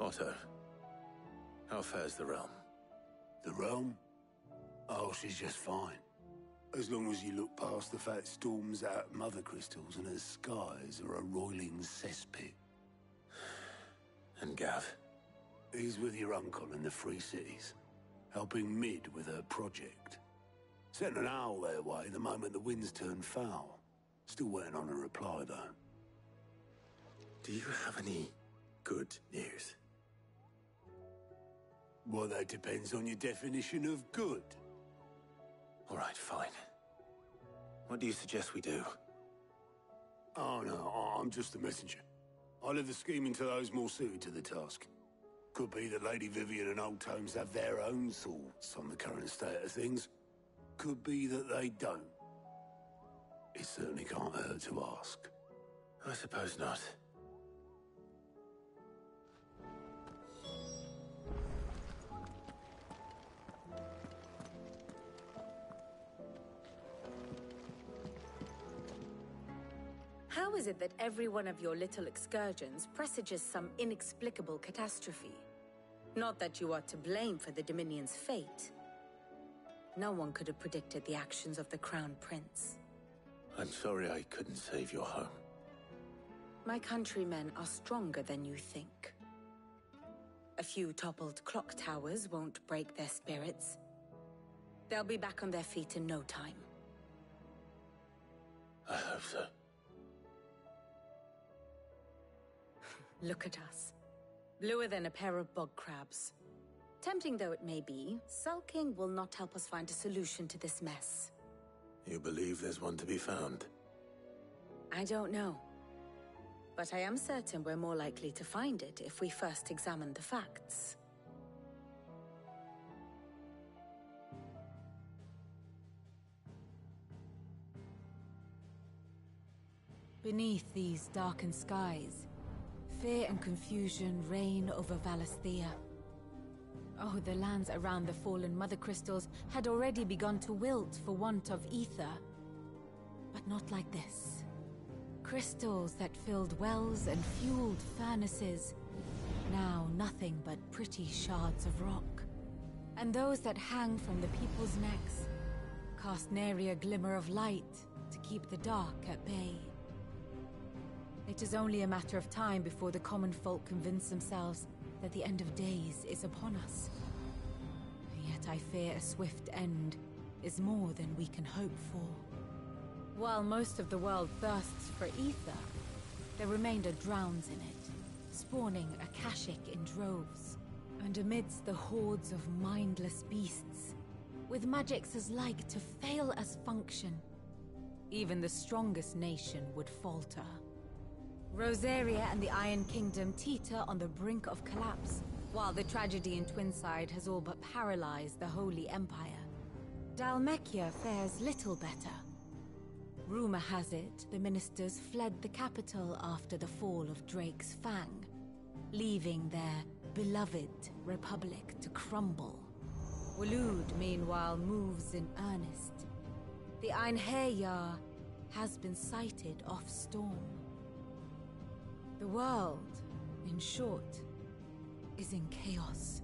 Otto, how fares the realm? The realm? Oh, she's just fine. As long as you look past the fat storms out mother crystals and her skies are a roiling cesspit. And Gav? He's with your uncle in the Free Cities, helping Mid with her project. Sent an owl their way the moment the winds turned foul. Still waiting on a reply, though. Do you have any good news? Well, that depends on your definition of good. All right, fine. What do you suggest we do? Oh, no, I'm just a messenger. I leave the scheming to those more suited to the task. Could be that Lady Vivian and Old Tomes have their own thoughts on the current state of things. Could be that they don't. It certainly can't hurt to ask. I suppose not. How is it that every one of your little excursions presages some inexplicable catastrophe? Not that you are to blame for the Dominion's fate. No one could have predicted the actions of the Crown Prince. I'm sorry I couldn't save your home. My countrymen are stronger than you think. A few toppled clock towers won't break their spirits. They'll be back on their feet in no time. I hope so. Look at us. Bluer than a pair of bog crabs. Tempting though it may be, sulking will not help us find a solution to this mess. You believe there's one to be found? I don't know. But I am certain we're more likely to find it if we first examine the facts. Beneath these darkened skies, fear and confusion reign over Valisthea. Oh, the lands around the fallen Mother Crystals had already begun to wilt for want of ether. But not like this. Crystals that filled wells and fueled furnaces. Now nothing but pretty shards of rock. And those that hang from the people's necks cast nary a glimmer of light to keep the dark at bay. It is only a matter of time before the common folk convince themselves that the end of days is upon us. Yet I fear a swift end is more than we can hope for. While most of the world thirsts for ether, the remainder drowns in it, spawning Akashic in droves. And amidst the hordes of mindless beasts, with magics as like to fail as function, even the strongest nation would falter. Rosaria and the Iron Kingdom teeter on the brink of collapse, while the tragedy in Twinside has all but paralyzed the Holy Empire. Dalmekia fares little better. Rumor has it the ministers fled the capital after the fall of Drake's Fang, leaving their beloved republic to crumble. Waloed, meanwhile, moves in earnest. The Einherjar has been sighted off storm. The world, in short, is in chaos.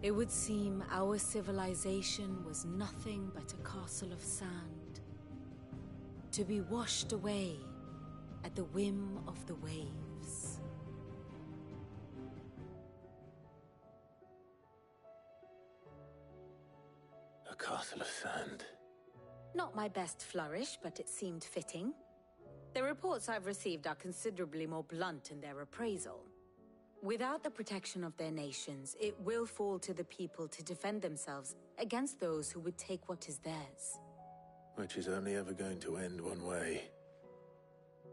It would seem our civilization was nothing but a castle of sand. To be washed away at the whim of the waves. A castle of sand. Not my best flourish, but it seemed fitting. The reports I've received are considerably more blunt in their appraisal. Without the protection of their nations, it will fall to the people to defend themselves against those who would take what is theirs. Which is only ever going to end one way.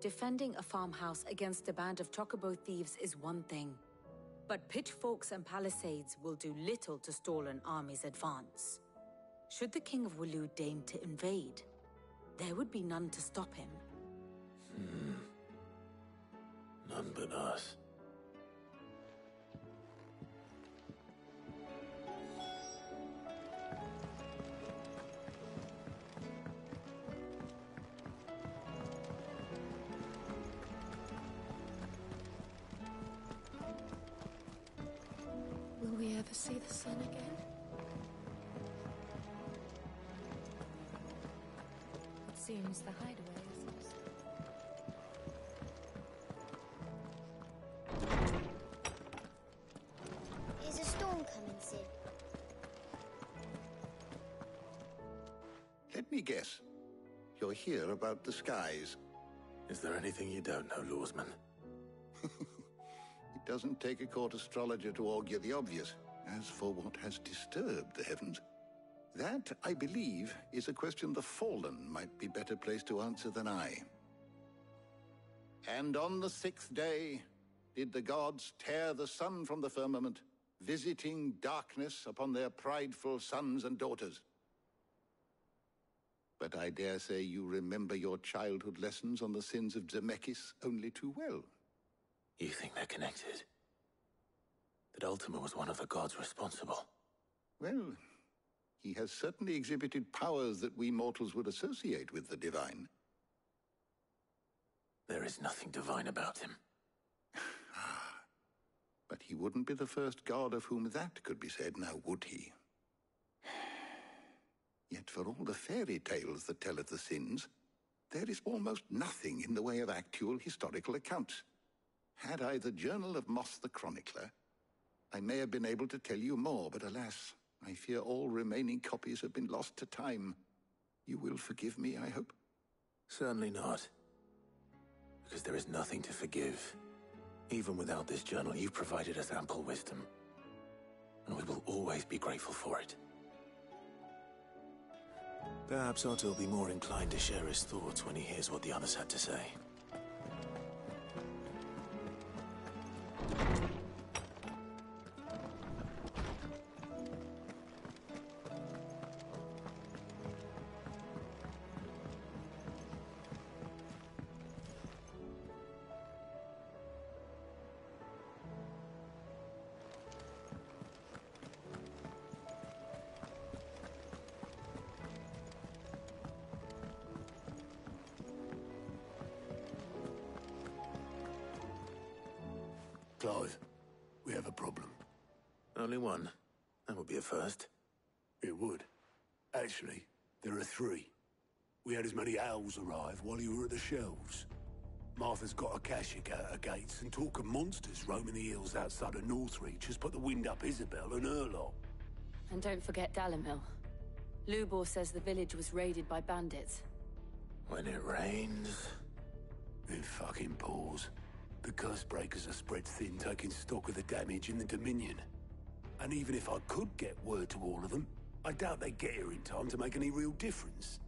Defending a farmhouse against a band of chocobo thieves is one thing. But pitchforks and palisades will do little to stall an army's advance. Should the King of Waloed deign to invade, there would be none to stop him. Hmm. None but us. to see the sun again? It seems the hideaway Let me guess. You're here about the skies. Is there anything you don't know, Lawsman? It doesn't take a court astrologer to augur the obvious. As for what has disturbed the heavens, that, I believe, is a question the Fallen might be better placed to answer than I. And on the sixth day did the gods tear the sun from the firmament, visiting darkness upon their prideful sons and daughters. But I dare say you remember your childhood lessons on the sins of Zemeckis only too well. You think they're connected? That Ultima was one of the gods responsible? Well, he has certainly exhibited powers that we mortals would associate with the divine. There is nothing divine about him. Ah, but he wouldn't be the first god of whom that could be said, now would he? Yet for all the fairy tales that tell of the sins, there is almost nothing in the way of actual historical accounts. Had I the Journal of Moss the Chronicler, I may have been able to tell you more, but alas, I fear all remaining copies have been lost to time. You will forgive me, I hope? Certainly not. Because there is nothing to forgive. Even without this journal, you've provided us ample wisdom. And we will always be grateful for it. Perhaps Otto will be more inclined to share his thoughts when he hears what the others had to say. One. That would be a first. It would. Actually, there are three. We had as many owls arrive while you were at the shelves. Martha's got a Akashic out her gates, and talk of monsters roaming the hills outside of Northreach has put the wind up Isabel and her lot. And don't forget Dalimil. Lubor says the village was raided by bandits. When it rains... It fucking pours. The curse breakers are spread thin, taking stock of the damage in the Dominion. And even if I could get word to all of them, I doubt they'd get here in time to make any real difference.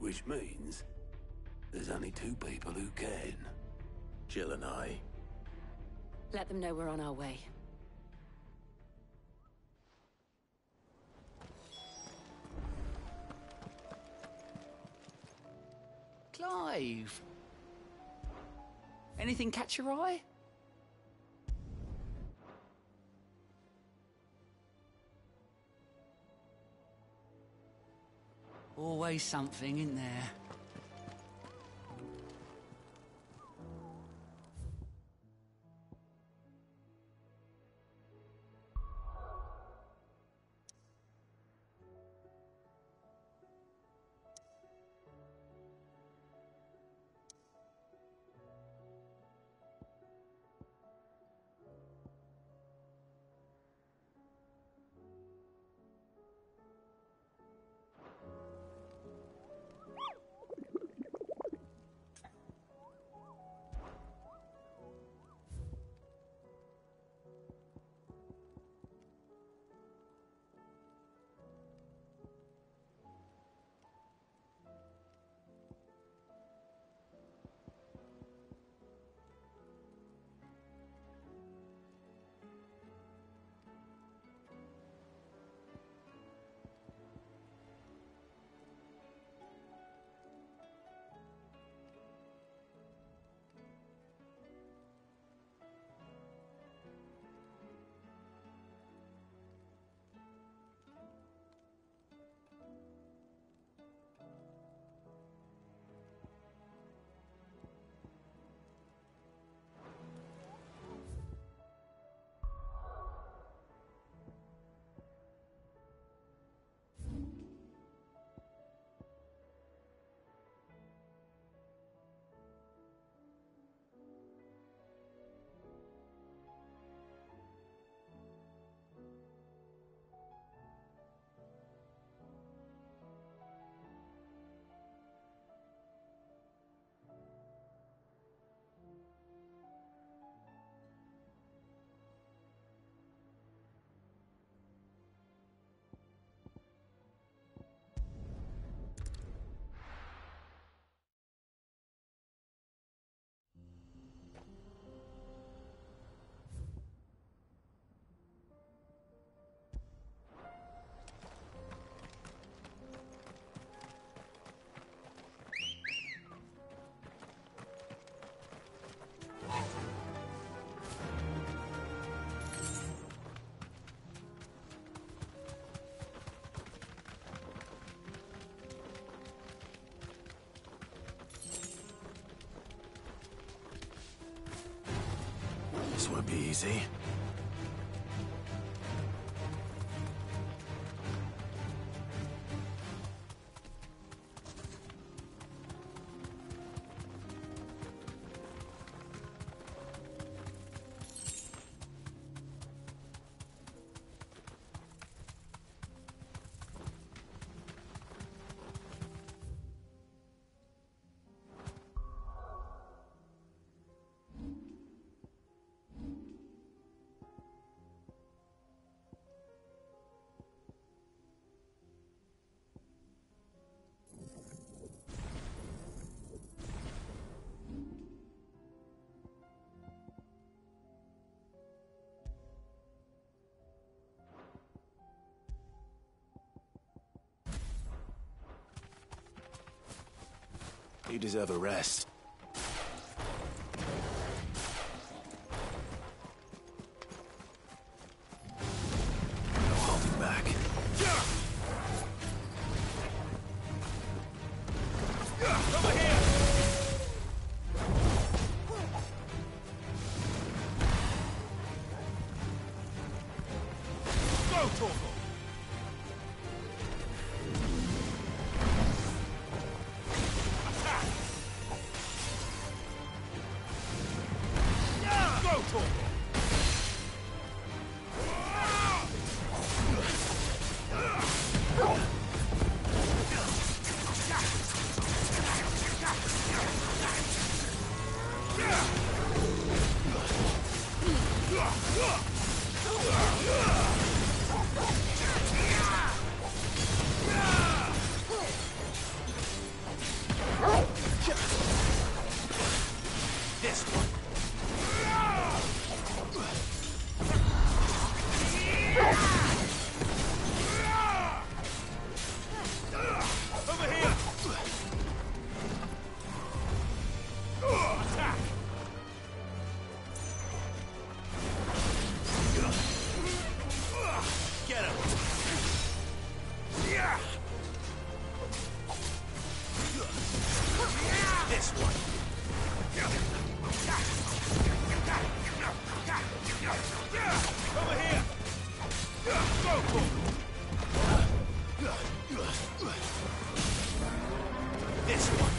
Which means there's only two people who can. Jill and I. Let them know we're on our way. Clive! Anything catch your eye? Always something, in there? Easy. You deserve a rest. This one.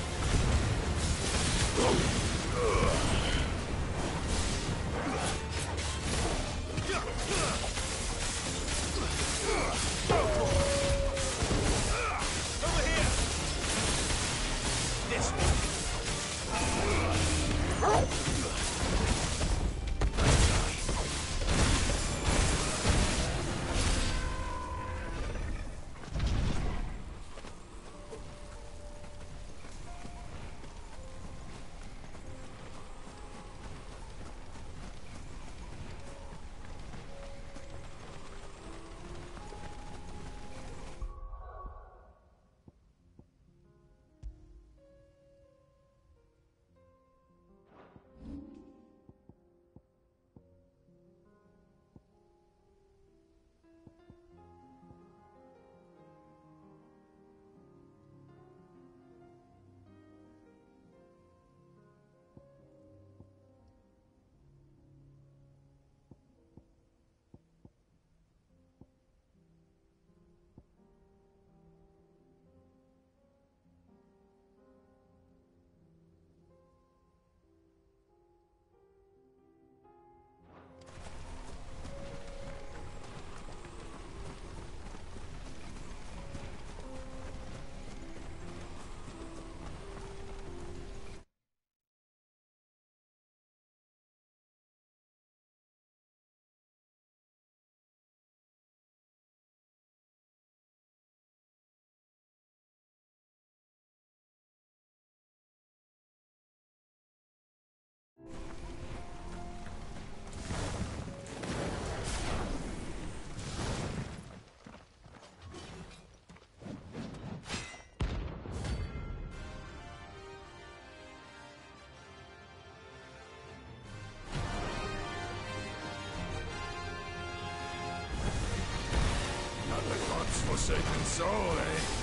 forsaken soul, eh?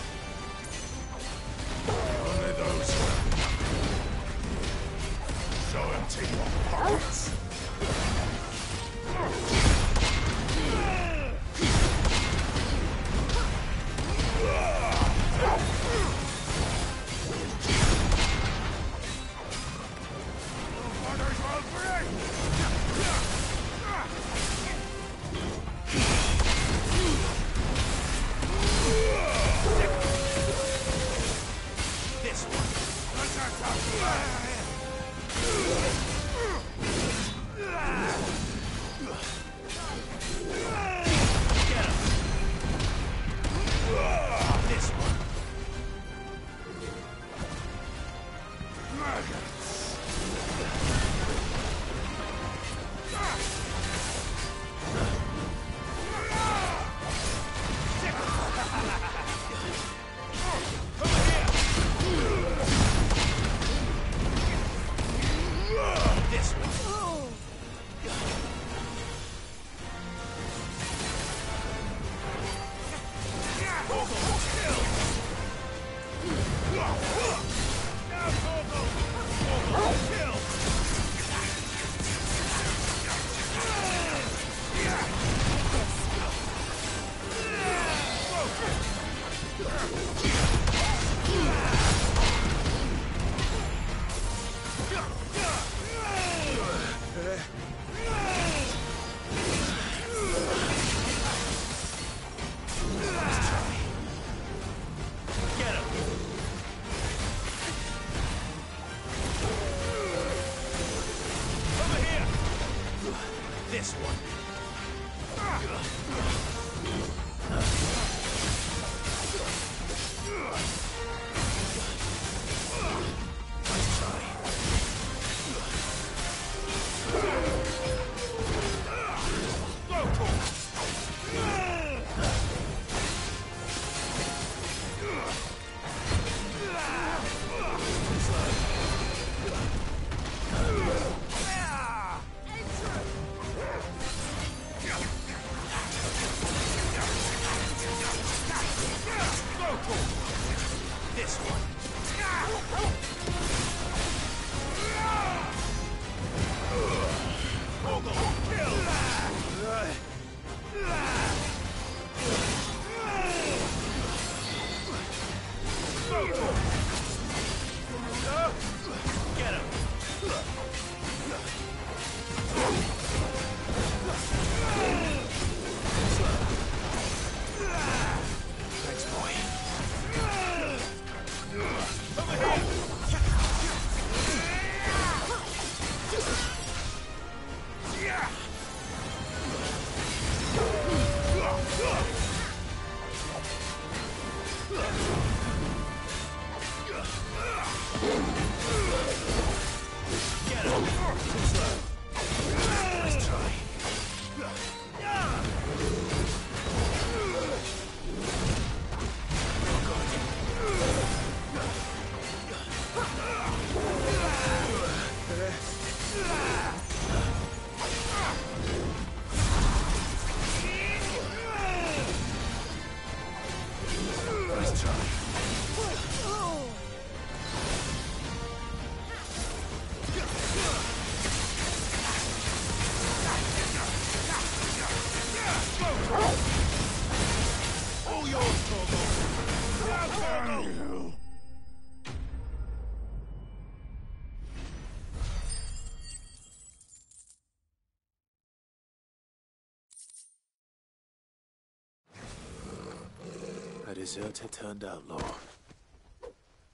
A deserter turned outlaw.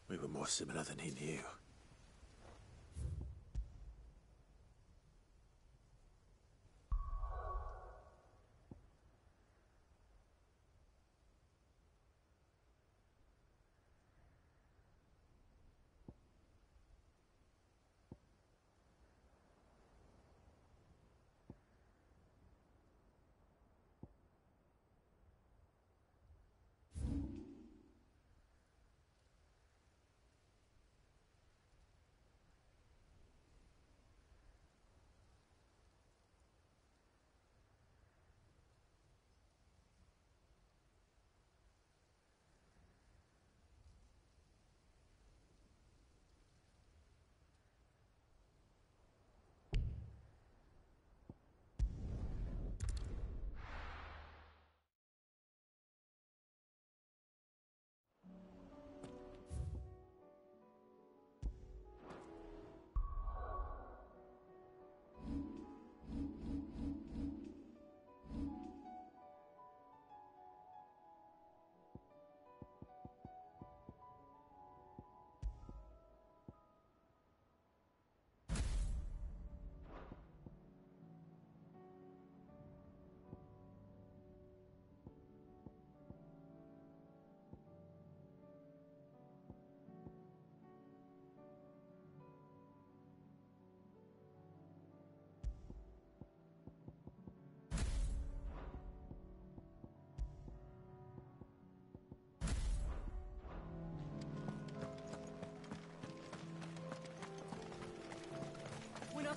We were more similar than he knew.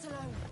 Alone.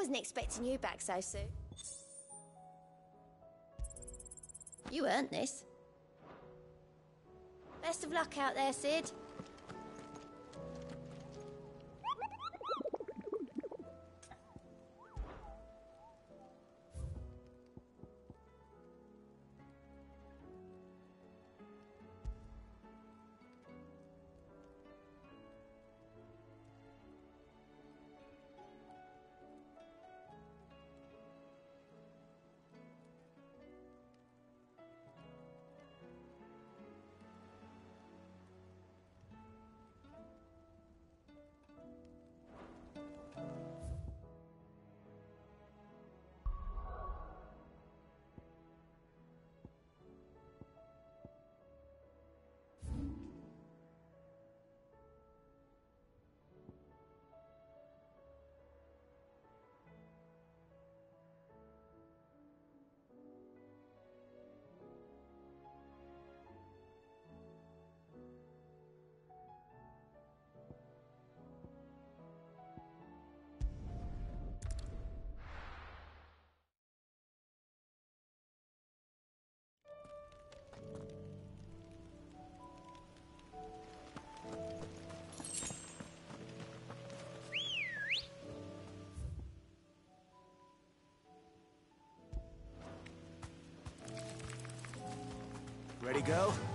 Wasn't expecting you back so soon. You earned this. Best of luck out there, Sid. Ready, go?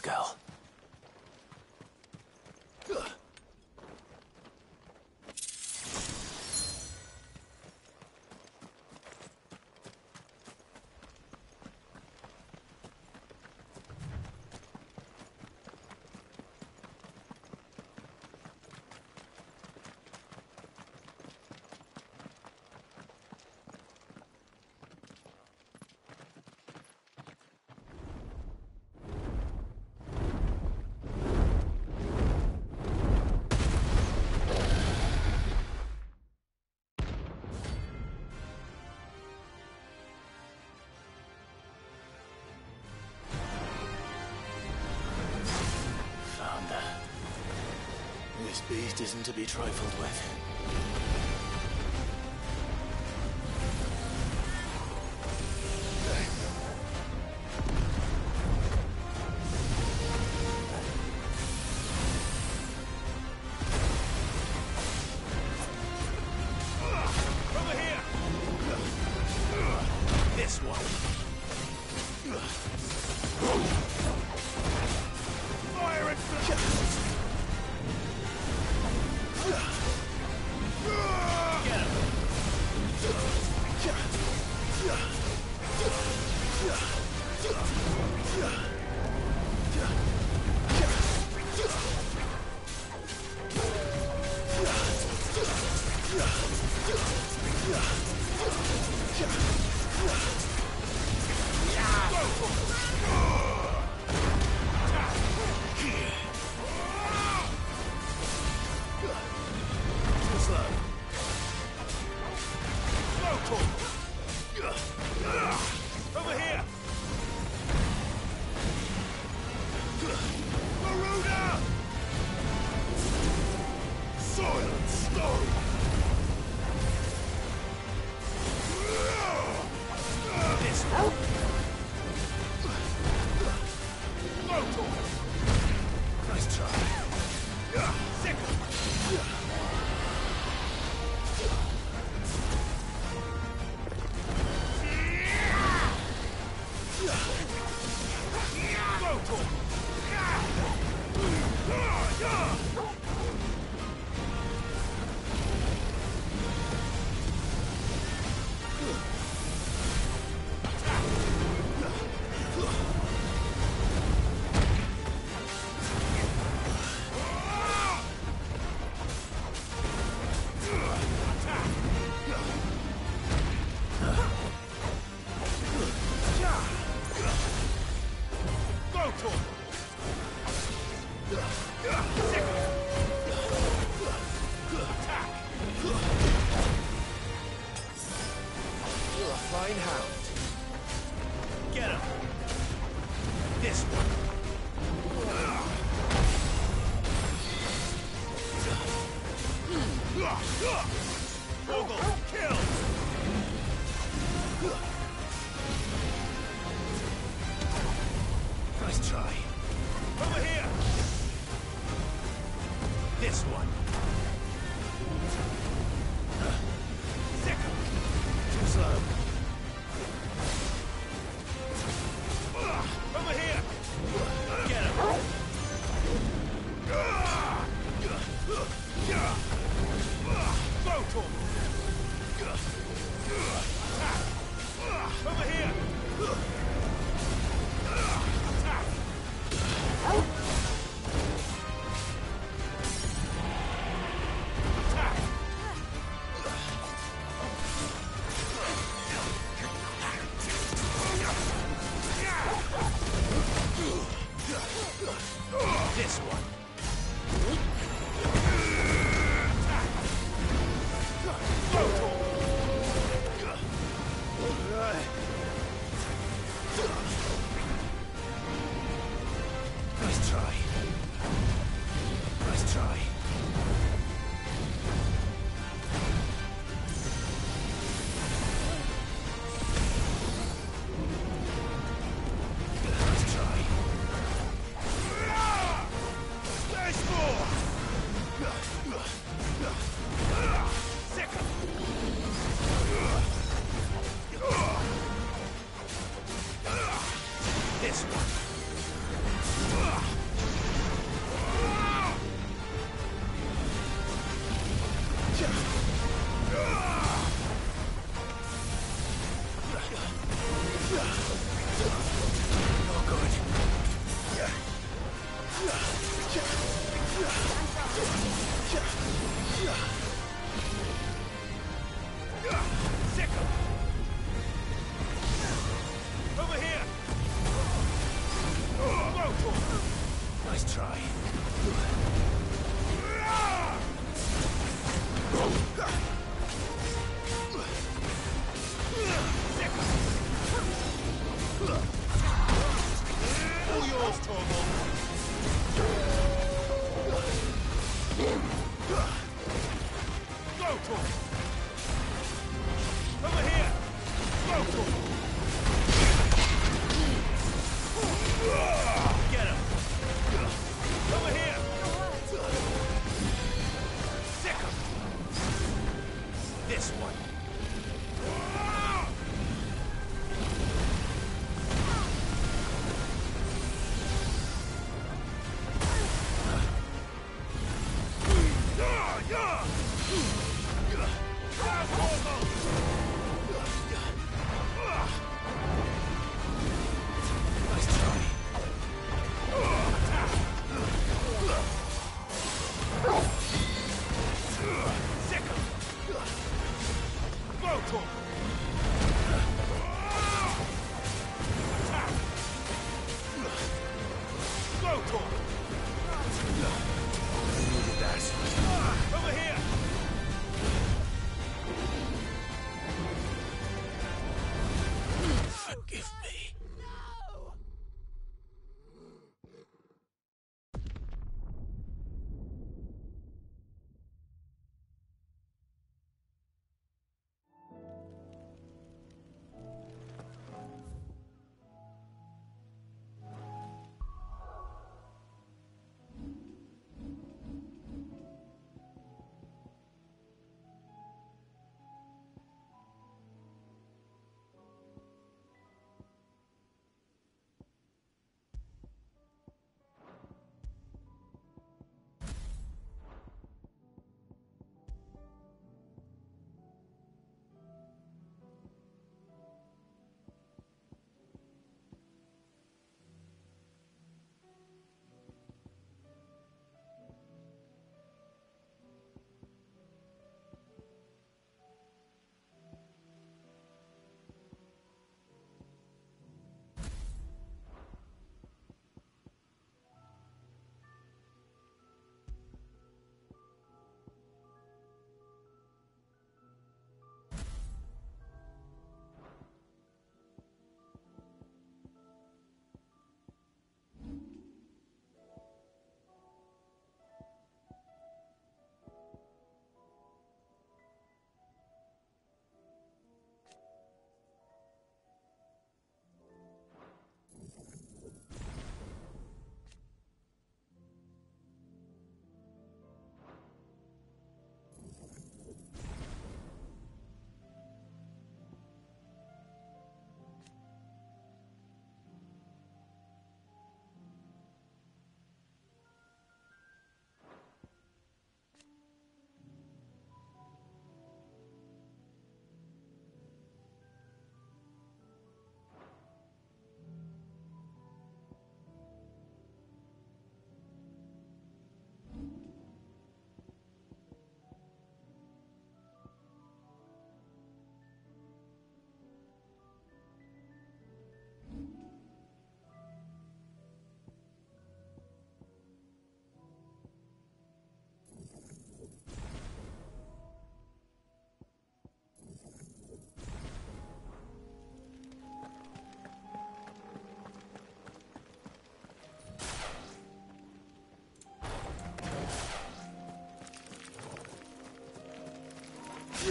Gal. Beast isn't to be trifled with.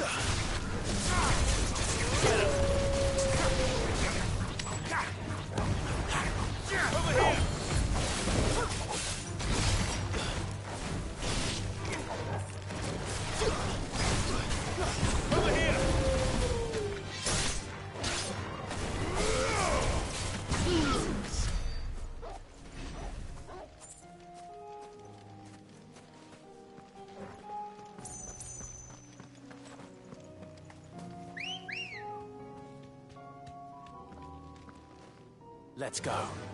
Over Let's go.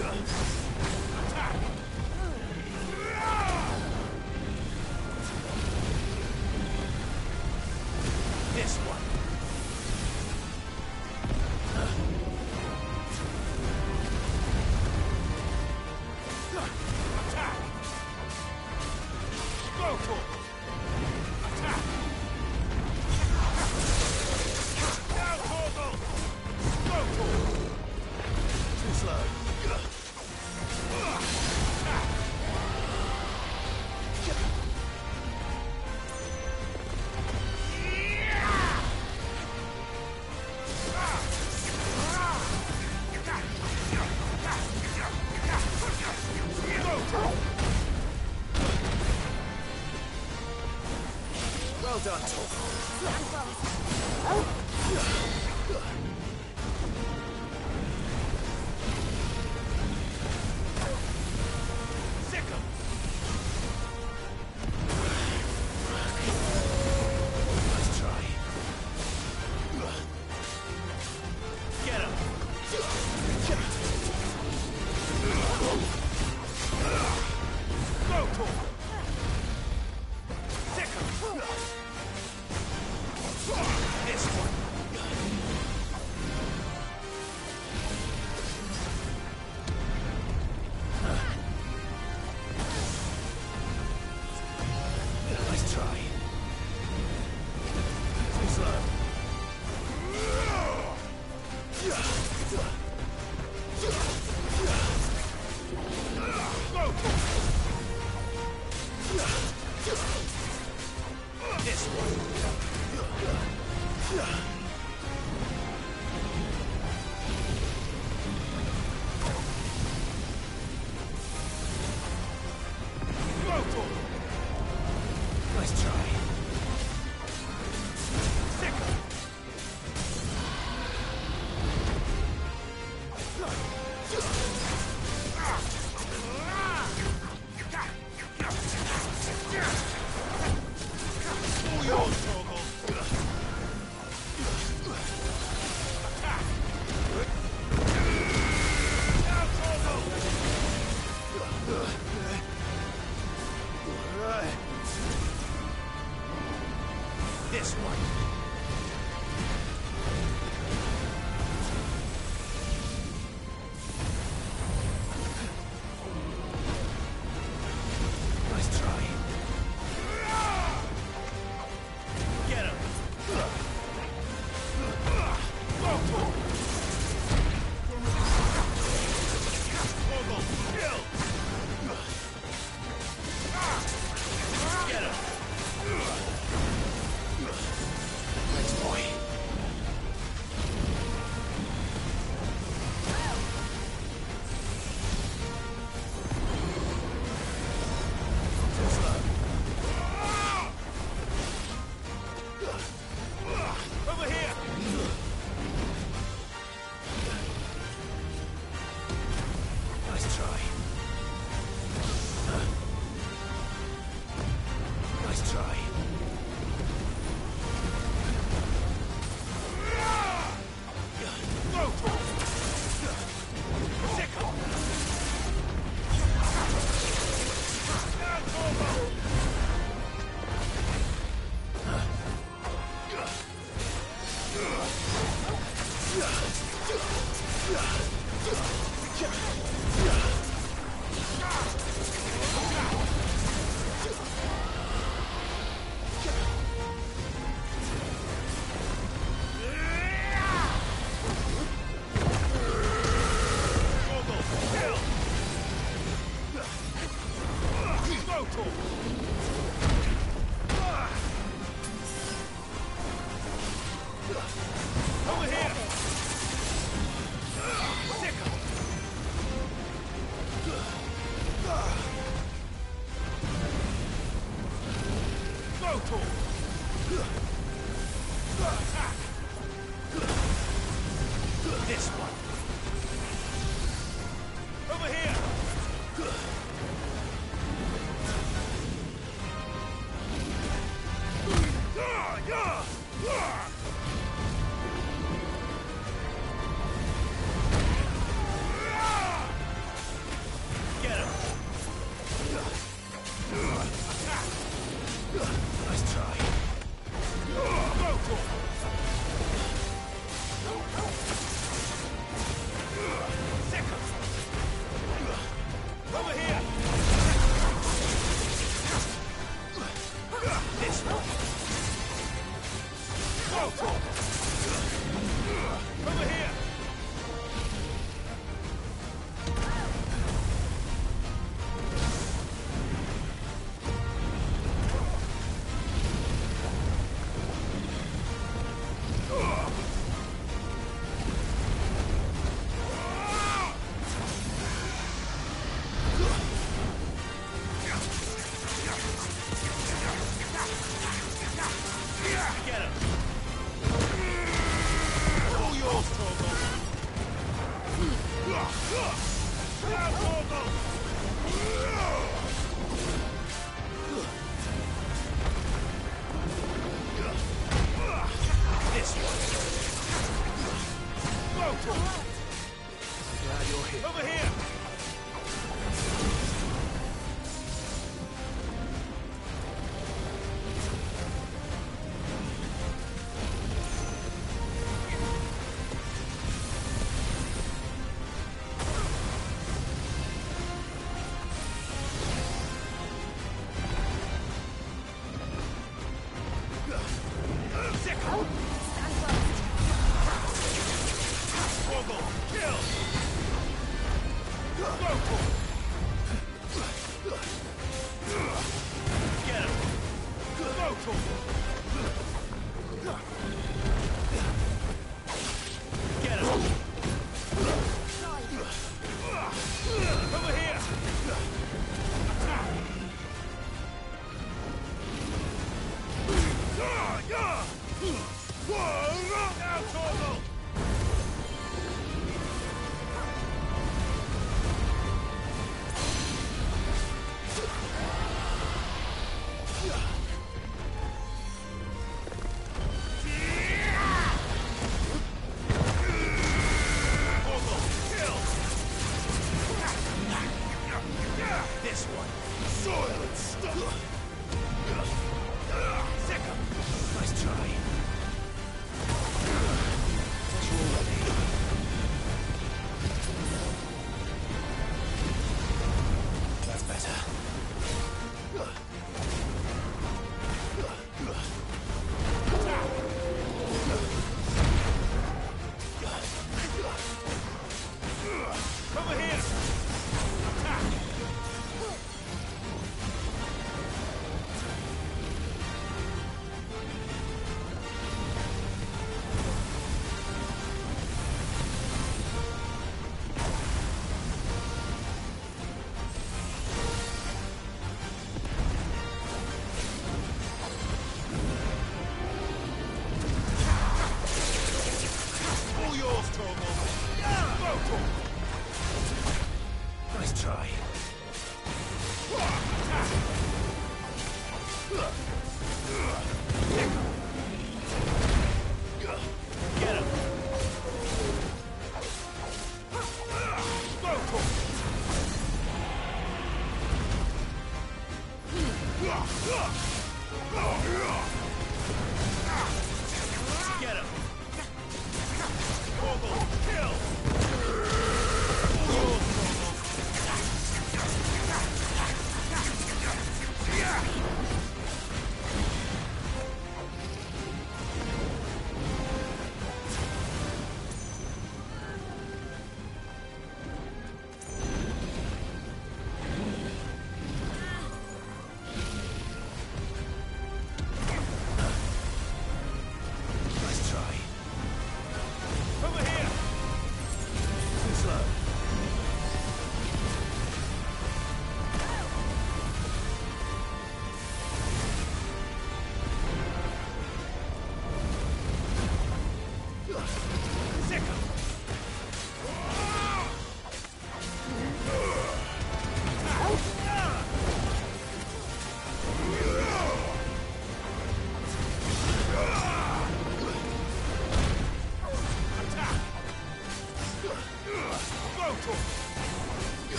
Attack! Done,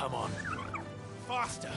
Come on. Faster!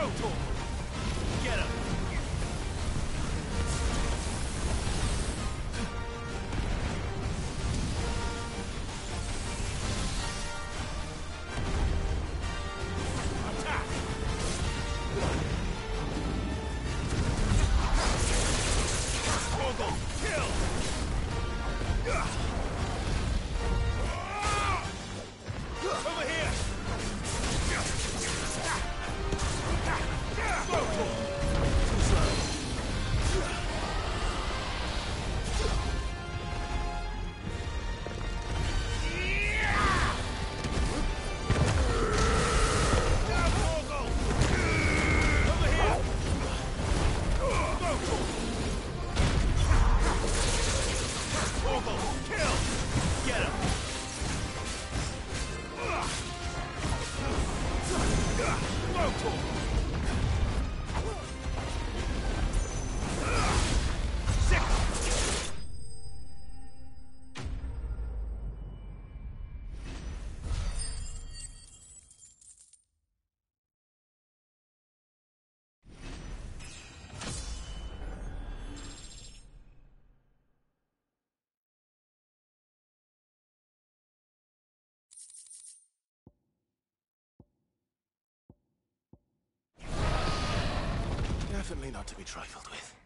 Rotor! Definitely not to be trifled with.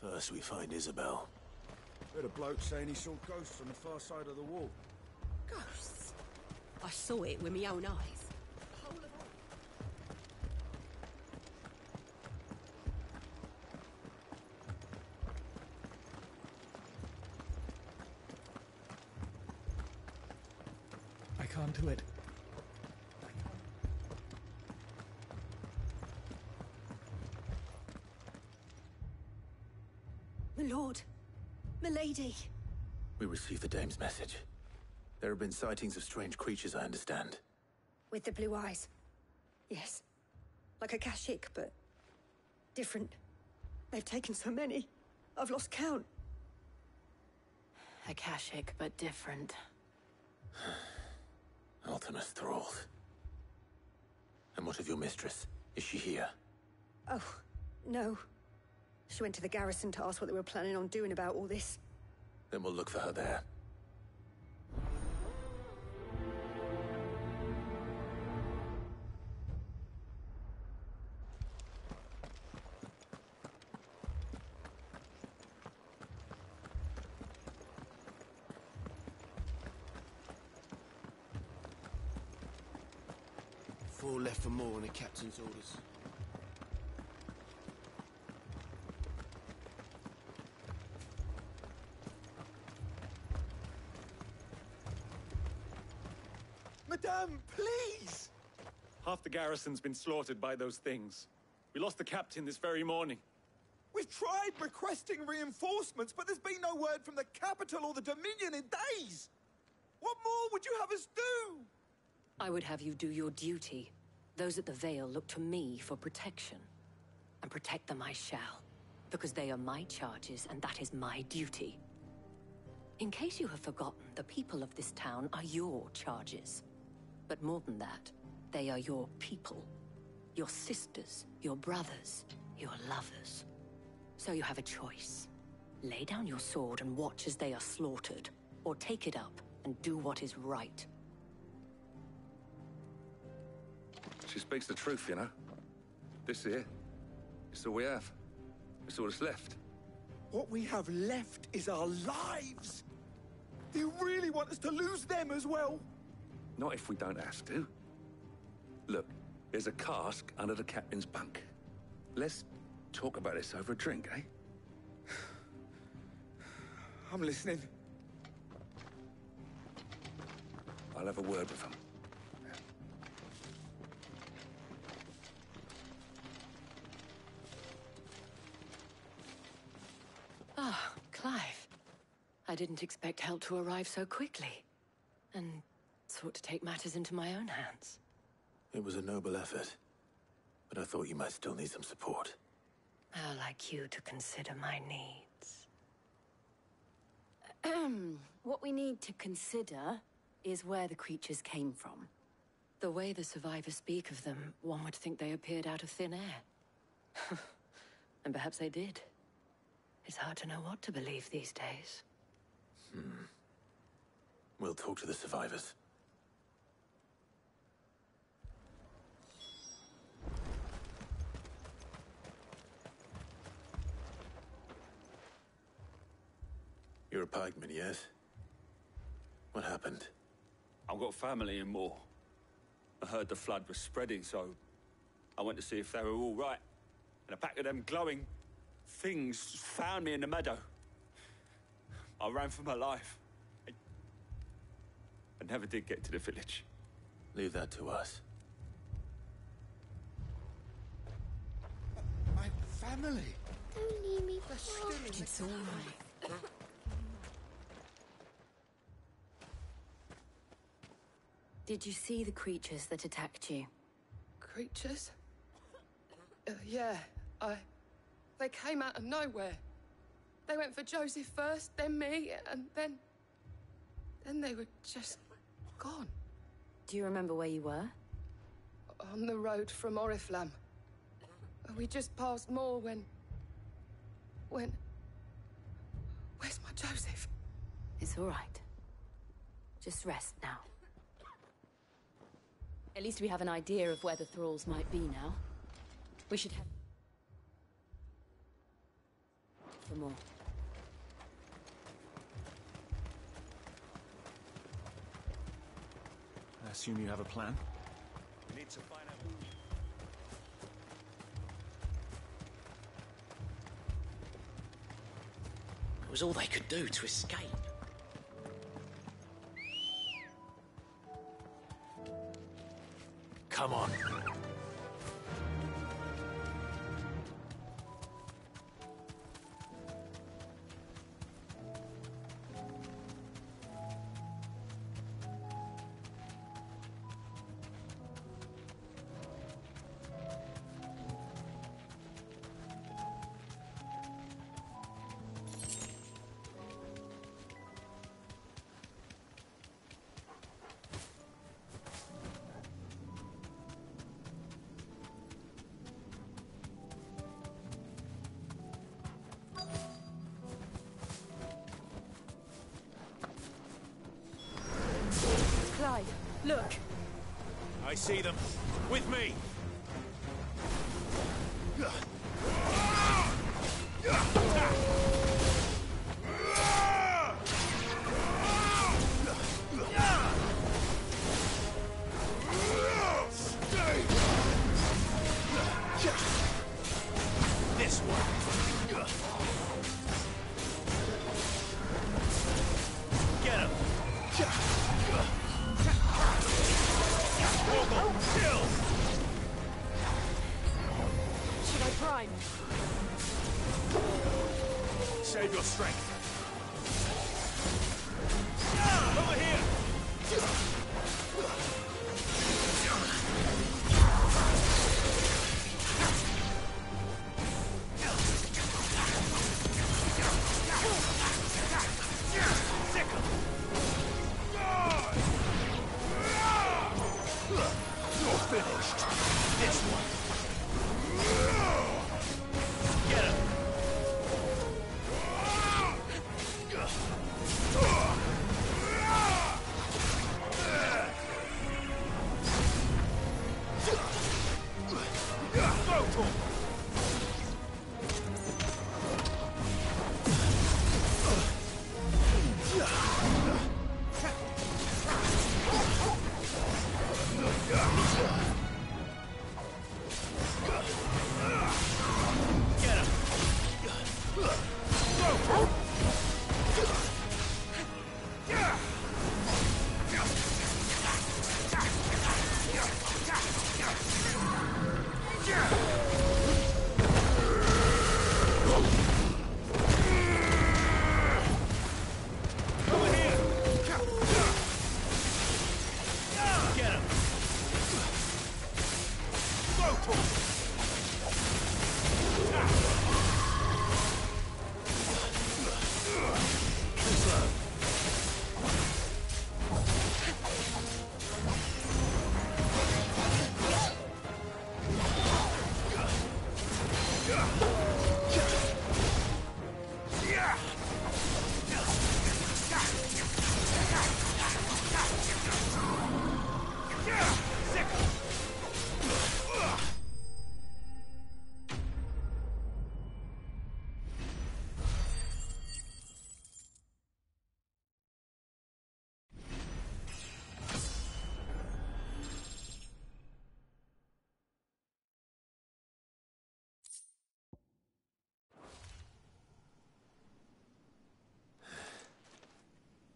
First, we find Isabelle. Heard a bloke saying he saw ghosts on the far side of the wall. Ghosts? I saw it with my own eyes. I can't do it. My lord. My lady. We received the dame's message. There have been sightings of strange creatures, I understand. With the blue eyes. Yes. Like Akashic, but different. They've taken so many. I've lost count. Akashic, but different. Ultima's thralls. And what of your mistress? Is she here? Oh, no. She went to the garrison to ask what they were planning on doing about all this. Then we'll look for her there. Four left for more on the captain's orders. Madame, please! Half the garrison's been slaughtered by those things. We lost the captain this very morning. We've tried requesting reinforcements, but there's been no word from the capital or the Dominion in days! What more would you have us do? I would have you do your duty. Those at the Vale look to me for protection. And protect them I shall. Because they are my charges, and that is my duty. In case you have forgotten, the people of this town are your charges. But more than that, they are your people. Your sisters, your brothers, your lovers. So you have a choice. Lay down your sword and watch as they are slaughtered, or take it up and do what is right. She speaks the truth, you know. This here, it's all we have. It's all that's left. What we have left is our lives! Do you really want us to lose them as well? Not if we don't have to. Look, there's a cask under the captain's bunk. Let's talk about this over a drink, eh? I'm listening. I'll have a word with him. Ah, Clive. I didn't expect help to arrive so quickly. And sought to take matters into my own hands. It was a noble effort. But I thought you might still need some support. How like you to consider my needs. what we need to consider is where the creatures came from. The way the survivors speak of them, one would think they appeared out of thin air. and perhaps they did. It's hard to know what to believe these days. Hmm. We'll talk to the survivors. You're a pikeman, yes? What happened? I've got family in Moore. I heard the flood was spreading, so I went to see if they were all right. And a pack of them glowing things found me in the meadow. I ran for my life. I, I never did get to the village. Leave that to us. My family! Don't leave me It's all right. Did you see the creatures that attacked you? Creatures? Uh, yeah, I. They came out of nowhere. They went for Joseph first, then me, and then. Then they were just gone. Do you remember where you were? On the road from Oriflamme. We just passed Moore when. When. Where's my Joseph? It's all right. Just rest now. At least we have an idea of where the thralls might be now. We should have... for more. I assume you have a plan? We need to find out who... It was all they could do to escape. Come on.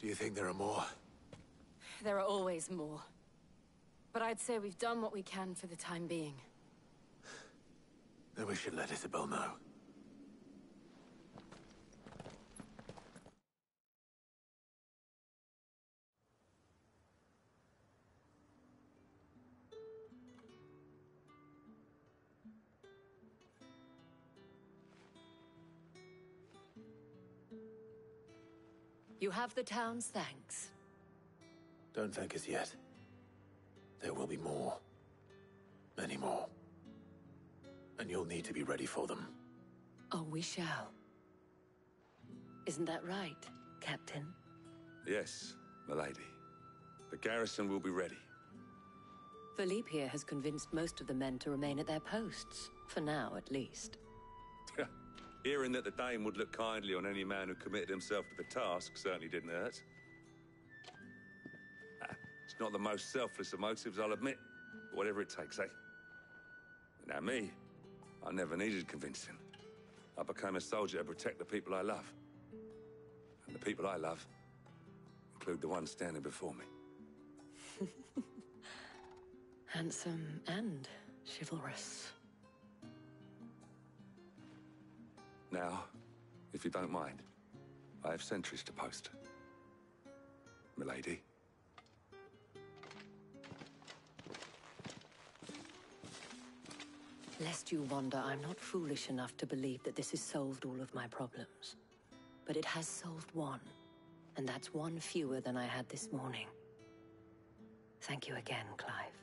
Do you think there are more? There are always more. But I'd say we've done what we can for the time being. Then we should let Isabelle know. Have the town's thanks. Don't thank us yet. There will be more. Many more. And you'll need to be ready for them. Oh, we shall. Isn't that right, Captain? Yes, milady. The garrison will be ready. Philippe here has convinced most of the men to remain at their posts. For now, at least. Hearing that the Dame would look kindly on any man who committed himself to the task certainly didn't hurt. Ah, It's not the most selfless of motives, I'll admit. But whatever it takes, eh? Now me, I never needed convincing. I became a soldier to protect the people I love. And the people I love include the one standing before me. Handsome and chivalrous. Now, if you don't mind, I have sentries to post. Milady. Lest you wonder, I'm not foolish enough to believe that this has solved all of my problems. But it has solved one, and that's one fewer than I had this morning. Thank you again, Clive.